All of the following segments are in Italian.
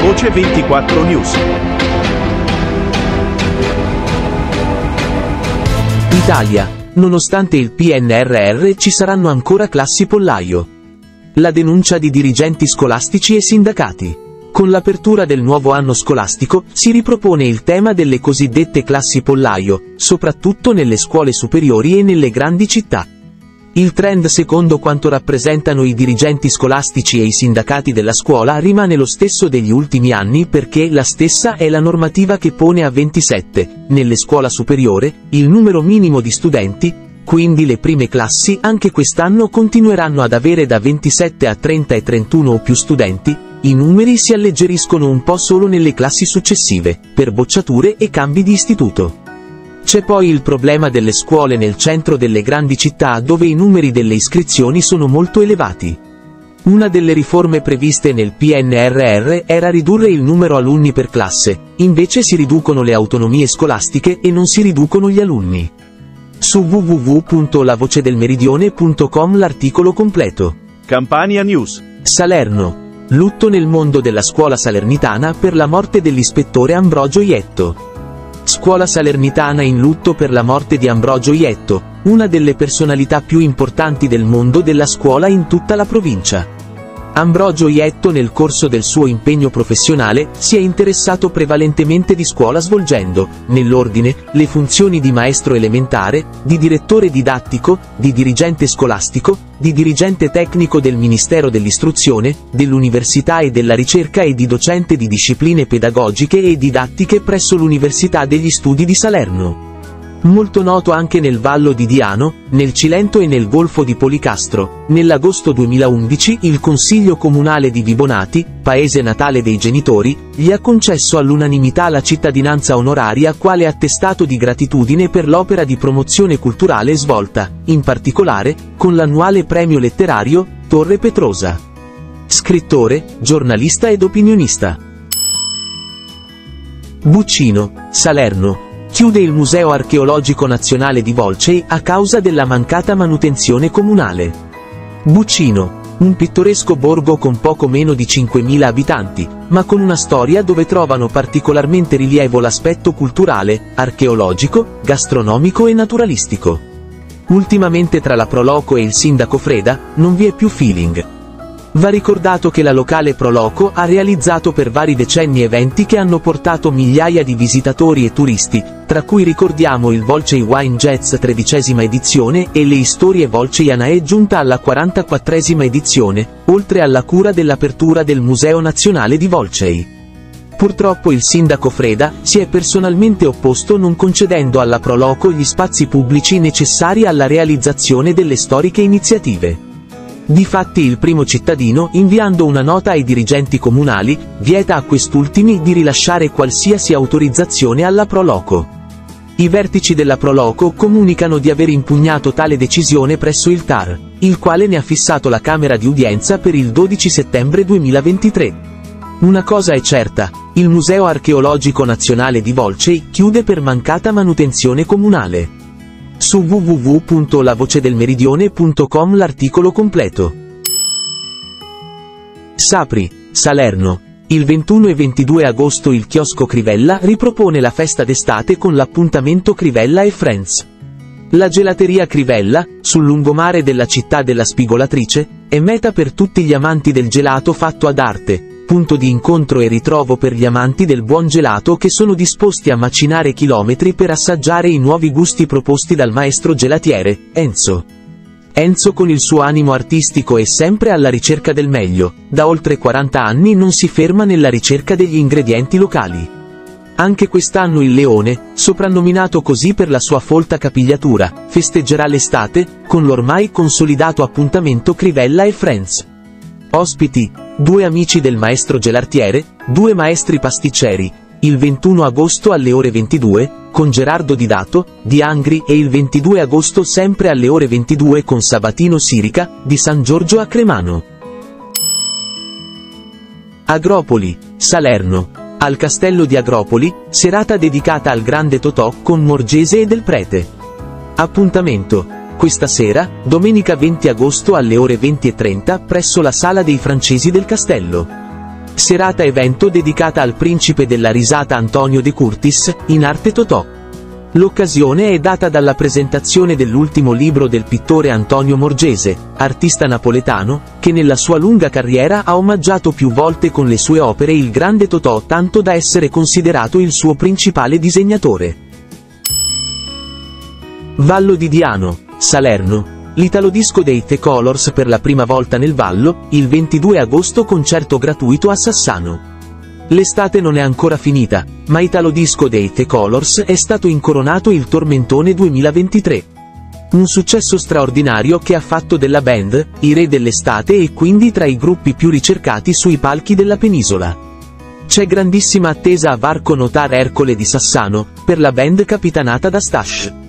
Voce 24 News. Italia. Nonostante il PNRR ci saranno ancora classi pollaio. La denuncia di dirigenti scolastici e sindacati. Con l'apertura del nuovo anno scolastico, si ripropone il tema delle cosiddette classi pollaio, soprattutto nelle scuole superiori e nelle grandi città. Il trend secondo quanto rappresentano i dirigenti scolastici e i sindacati della scuola rimane lo stesso degli ultimi anni perché la stessa è la normativa che pone a 27, nelle scuola superiore, il numero minimo di studenti, quindi le prime classi anche quest'anno continueranno ad avere da 27 a 30 e 31 o più studenti, i numeri si alleggeriscono un po' solo nelle classi successive, per bocciature e cambi di istituto. C'è poi il problema delle scuole nel centro delle grandi città dove i numeri delle iscrizioni sono molto elevati. Una delle riforme previste nel PNRR era ridurre il numero alunni per classe, invece si riducono le autonomie scolastiche e non si riducono gli alunni. Su www.lavocedelmeridione.com l'articolo completo. Campania News. Salerno. Lutto nel mondo della scuola salernitana per la morte dell'ispettore Ambrogio Ietto. Scuola salernitana in lutto per la morte di Ambrogio Ietto, una delle personalità più importanti del mondo della scuola in tutta la provincia. Ambrogio Ietto nel corso del suo impegno professionale si è interessato prevalentemente di scuola svolgendo, nell'ordine, le funzioni di maestro elementare, di direttore didattico, di dirigente scolastico, di dirigente tecnico del Ministero dell'Istruzione, dell'Università e della Ricerca e di docente di discipline pedagogiche e didattiche presso l'Università degli Studi di Salerno molto noto anche nel Vallo di Diano, nel Cilento e nel Golfo di Policastro. Nell'agosto 2011 il Consiglio Comunale di Vibonati, paese natale dei genitori, gli ha concesso all'unanimità la cittadinanza onoraria quale attestato di gratitudine per l'opera di promozione culturale svolta, in particolare, con l'annuale premio letterario, Torre Petrosa. Scrittore, giornalista ed opinionista. Buccino, Salerno, Chiude il Museo Archeologico Nazionale di Volcei a causa della mancata manutenzione comunale. Buccino, un pittoresco borgo con poco meno di 5.000 abitanti, ma con una storia dove trovano particolarmente rilievo l'aspetto culturale, archeologico, gastronomico e naturalistico. Ultimamente tra la Proloco e il sindaco Freda, non vi è più feeling. Va ricordato che la locale Proloco ha realizzato per vari decenni eventi che hanno portato migliaia di visitatori e turisti, tra cui ricordiamo il Volcei Wine Jazz tredicesima edizione e le Storie Volceianae giunta alla 44esima edizione, oltre alla cura dell'apertura del Museo Nazionale di Volcei. Purtroppo il sindaco Freda si è personalmente opposto non concedendo alla Proloco gli spazi pubblici necessari alla realizzazione delle storiche iniziative. Difatti il primo cittadino, inviando una nota ai dirigenti comunali, vieta a quest'ultimi di rilasciare qualsiasi autorizzazione alla Proloco. I vertici della Proloco comunicano di aver impugnato tale decisione presso il TAR, il quale ne ha fissato la Camera di udienza per il 12 settembre 2023. Una cosa è certa, il Museo Archeologico Nazionale di Volcei chiude per mancata manutenzione comunale. Su www.lavocedelmeridione.com l'articolo completo. Sapri, Salerno. Il 21 e 22 agosto il chiosco Crivella ripropone la festa d'estate con l'appuntamento Crivella e Friends. La gelateria Crivella, sul lungomare della città della spigolatrice, è meta per tutti gli amanti del gelato fatto ad arte, punto di incontro e ritrovo per gli amanti del buon gelato che sono disposti a macinare chilometri per assaggiare i nuovi gusti proposti dal maestro gelatiere, Enzo. Enzo con il suo animo artistico e sempre alla ricerca del meglio, da oltre 40 anni non si ferma nella ricerca degli ingredienti locali. Anche quest'anno il leone, soprannominato così per la sua folta capigliatura, festeggerà l'estate, con l'ormai consolidato appuntamento Crivella e Friends. Ospiti, due amici del maestro gelartiere, due maestri pasticceri, il 21 agosto alle ore 22, con Gerardo Di Dato, di Angri e il 22 agosto sempre alle ore 22 con Sabatino Sirica, di San Giorgio a Cremano. Agropoli, Salerno. Al castello di Agropoli, serata dedicata al grande Totò con Morgese e Del Prete. Appuntamento, questa sera, domenica 20 agosto alle ore 20.30 presso la Sala dei Francesi del Castello. Serata evento dedicata al principe della risata Antonio De Curtis, in arte Totò. L'occasione è data dalla presentazione dell'ultimo libro del pittore Antonio Morgese, artista napoletano, che nella sua lunga carriera ha omaggiato più volte con le sue opere il grande Totò tanto da essere considerato il suo principale disegnatore. Vallo di Diano, Salerno. L'Italo Disco dei The Colors per la prima volta nel Vallo, il 22 agosto concerto gratuito a Sassano. L'estate non è ancora finita, ma Italo Disco dei The Colors è stato incoronato il Tormentone 2023. Un successo straordinario che ha fatto della band, i re dell'estate e quindi tra i gruppi più ricercati sui palchi della penisola. C'è grandissima attesa a Varco Notar Ercole di Sassano, per la band capitanata da Stash.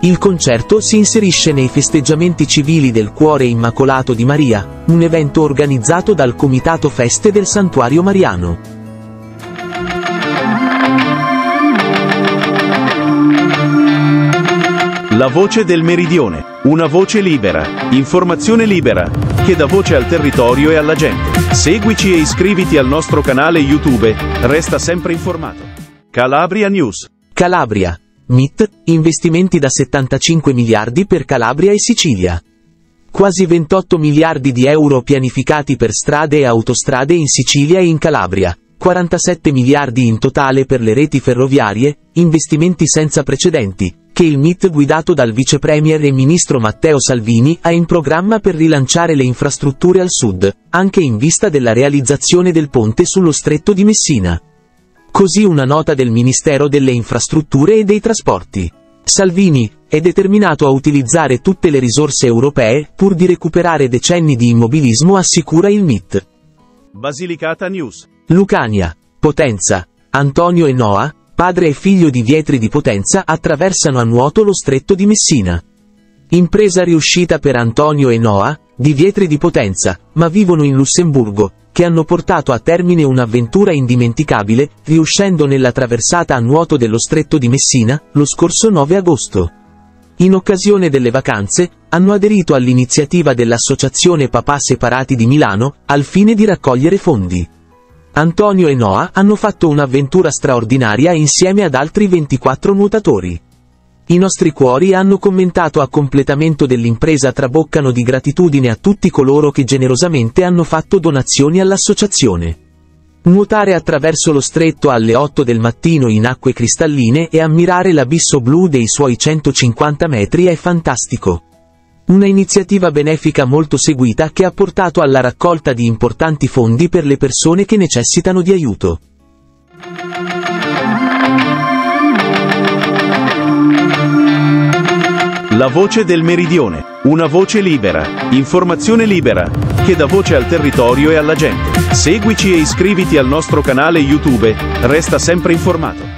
Il concerto si inserisce nei festeggiamenti civili del Cuore Immacolato di Maria, un evento organizzato dal Comitato Feste del Santuario Mariano. La voce del meridione. Una voce libera. Informazione libera. Che dà voce al territorio e alla gente. Seguici e iscriviti al nostro canale YouTube. Resta sempre informato. Calabria News. Calabria. MIT, investimenti da 75 miliardi per Calabria e Sicilia. Quasi 28 miliardi di euro pianificati per strade e autostrade in Sicilia e in Calabria. 47 miliardi in totale per le reti ferroviarie, investimenti senza precedenti, che il MIT guidato dal vice premier e ministro Matteo Salvini ha in programma per rilanciare le infrastrutture al sud, anche in vista della realizzazione del ponte sullo stretto di Messina. Così una nota del Ministero delle Infrastrutture e dei Trasporti. Salvini è determinato a utilizzare tutte le risorse europee pur di recuperare decenni di immobilismo assicura il MIT. Basilicata News. Lucania, Potenza, Antonio e Noah, padre e figlio di Vietri di Potenza attraversano a nuoto lo stretto di Messina. Impresa riuscita per Antonio e Noah, di Vietri di Potenza, ma vivono in Lussemburgo, che hanno portato a termine un'avventura indimenticabile, riuscendo nella traversata a nuoto dello stretto di Messina, lo scorso 9 agosto. In occasione delle vacanze, hanno aderito all'iniziativa dell'Associazione Papà Separati di Milano, al fine di raccogliere fondi. Antonio e Noah hanno fatto un'avventura straordinaria insieme ad altri 24 nuotatori. I nostri cuori hanno commentato a completamento dell'impresa traboccano di gratitudine a tutti coloro che generosamente hanno fatto donazioni all'associazione. Nuotare attraverso lo stretto alle 8 del mattino in acque cristalline e ammirare l'abisso blu dei suoi 150 metri è fantastico. Una iniziativa benefica molto seguita che ha portato alla raccolta di importanti fondi per le persone che necessitano di aiuto. La voce del meridione. Una voce libera. Informazione libera. Che dà voce al territorio e alla gente. Seguici e iscriviti al nostro canale YouTube. Resta sempre informato.